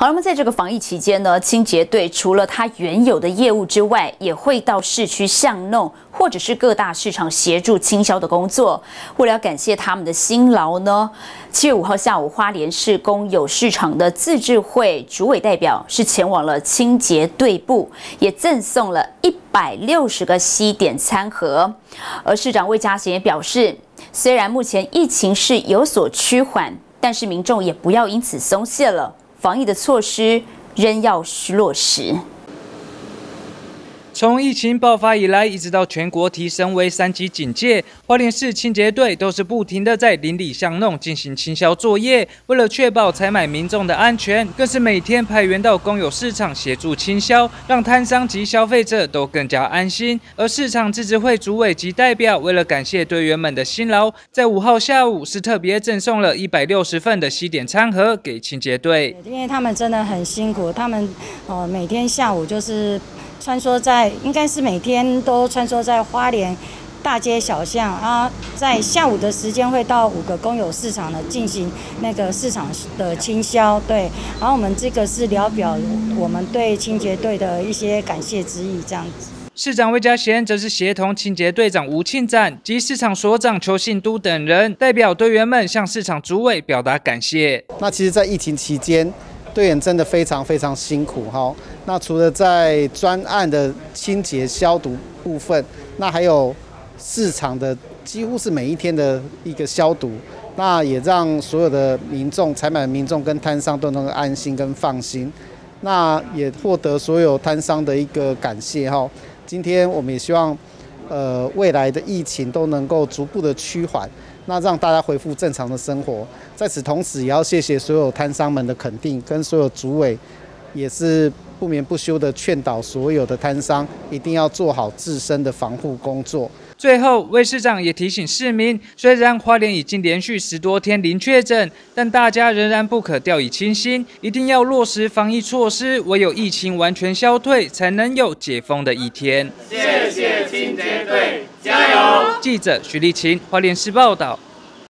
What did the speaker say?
好，那么在这个防疫期间呢，清洁队除了他原有的业务之外，也会到市区巷弄或者是各大市场协助清销的工作。为了感谢他们的辛劳呢，七月五号下午，花莲市公有市场的自治会主委代表是前往了清洁队部，也赠送了一百六十个西点餐盒。而市长魏家贤也表示，虽然目前疫情是有所趋缓，但是民众也不要因此松懈了。防疫的措施仍要落实。从疫情爆发以来，一直到全国提升为三级警戒，花莲市清洁队都是不停的在邻里巷弄进行清销作业。为了确保采买民众的安全，更是每天派员到公有市场协助清销，让摊商及消费者都更加安心。而市场自治会主委及代表为了感谢队员们的辛劳，在五号下午是特别赠送了一百六十份的西点餐盒给清洁队，因为他们真的很辛苦，他们哦每天下午就是。穿梭在应该是每天都穿梭在花莲大街小巷啊，在下午的时间会到五个公有市场呢进行那个市场的清销，对。然后我们这个是聊表我们对清洁队的一些感谢之意，这样子。市长魏家贤则是协同清洁队长吴庆展及市场所长邱信都等人，代表队员们向市场主委表达感谢。那其实，在疫情期间。队员真的非常非常辛苦哈。那除了在专案的清洁消毒部分，那还有市场的几乎是每一天的一个消毒，那也让所有的民众、采买民众跟摊商都能够安心跟放心。那也获得所有摊商的一个感谢哈。今天我们也希望，呃，未来的疫情都能够逐步的趋缓。那让大家恢复正常的生活，在此同时，也要谢谢所有摊商们的肯定，跟所有主委，也是不眠不休的劝导所有的摊商，一定要做好自身的防护工作。最后，魏市长也提醒市民，虽然花莲已经连续十多天零确诊，但大家仍然不可掉以轻心，一定要落实防疫措施，唯有疫情完全消退，才能有解封的一天。清洁队。加油！记者徐立琴，华联市报道。